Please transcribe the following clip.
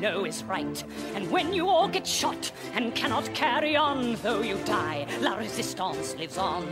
know is right. And when you all get shot and cannot carry on, though you die, La Resistance lives on.